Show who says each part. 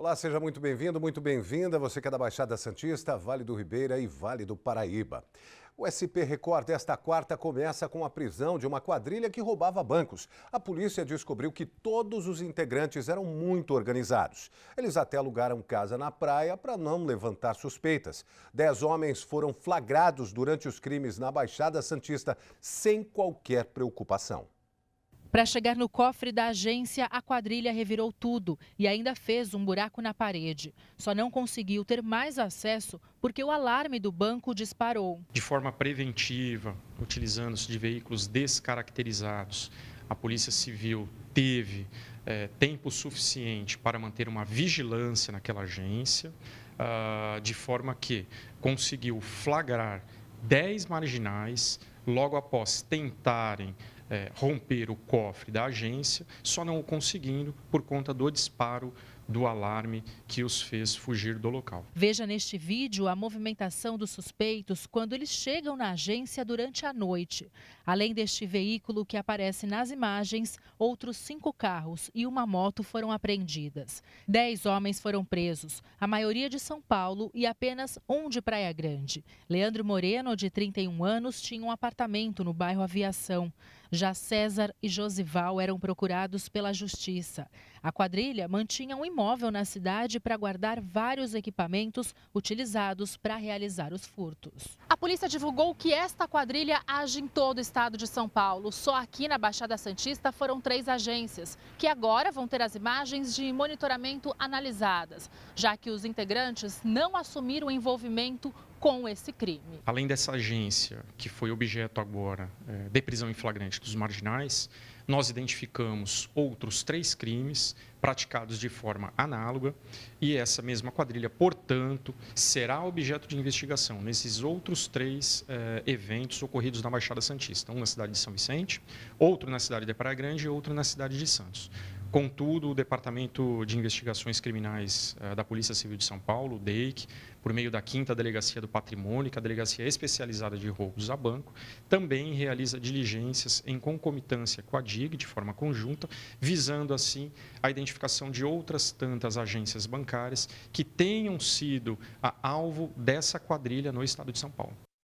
Speaker 1: Olá, seja muito bem-vindo, muito bem-vinda. Você que é da Baixada Santista, Vale do Ribeira e Vale do Paraíba. O SP Record desta quarta começa com a prisão de uma quadrilha que roubava bancos. A polícia descobriu que todos os integrantes eram muito organizados. Eles até alugaram casa na praia para não levantar suspeitas. Dez homens foram flagrados durante os crimes na Baixada Santista sem qualquer preocupação.
Speaker 2: Para chegar no cofre da agência, a quadrilha revirou tudo e ainda fez um buraco na parede. Só não conseguiu ter mais acesso porque o alarme do banco disparou.
Speaker 3: De forma preventiva, utilizando-se de veículos descaracterizados, a Polícia Civil teve é, tempo suficiente para manter uma vigilância naquela agência, uh, de forma que conseguiu flagrar 10 marginais logo após tentarem é, romper o cofre da agência, só não o conseguindo por conta do disparo do alarme que os fez fugir do local.
Speaker 2: Veja neste vídeo a movimentação dos suspeitos quando eles chegam na agência durante a noite. Além deste veículo que aparece nas imagens, outros cinco carros e uma moto foram apreendidas. Dez homens foram presos, a maioria de São Paulo e apenas um de Praia Grande. Leandro Moreno, de 31 anos, tinha um apartamento no bairro Aviação. Já César e Josival eram procurados pela justiça. A quadrilha mantinha um imóvel na cidade para guardar vários equipamentos utilizados para realizar os furtos. A polícia divulgou que esta quadrilha age em todo o estado de São Paulo. Só aqui na Baixada Santista foram três agências, que agora vão ter as imagens de monitoramento analisadas, já que os integrantes não assumiram envolvimento com esse crime.
Speaker 3: Além dessa agência, que foi objeto agora é, de prisão em flagrante dos marginais, nós identificamos outros três crimes praticados de forma análoga e essa mesma quadrilha, portanto, será objeto de investigação nesses outros três eh, eventos ocorridos na Baixada Santista, um na cidade de São Vicente, outro na cidade de Praia Grande e outro na cidade de Santos. Contudo, o Departamento de Investigações Criminais uh, da Polícia Civil de São Paulo, o DEIC, por meio da 5 Delegacia do Patrimônio, que é a delegacia especializada de roubos a banco, também realiza diligências em concomitância com a DIG, de forma conjunta, visando, assim, a identificação de outras tantas agências bancárias que tenham sido alvo dessa quadrilha no estado de São Paulo.